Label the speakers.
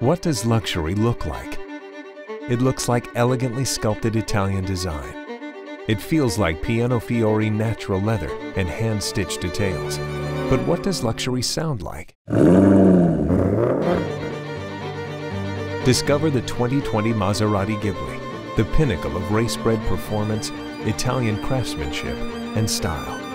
Speaker 1: What does luxury look like? It looks like elegantly sculpted Italian design. It feels like Pieno Fiore natural leather and hand-stitched details. But what does luxury sound like? Discover the 2020 Maserati Ghibli, the pinnacle of race-bred performance, Italian craftsmanship, and style.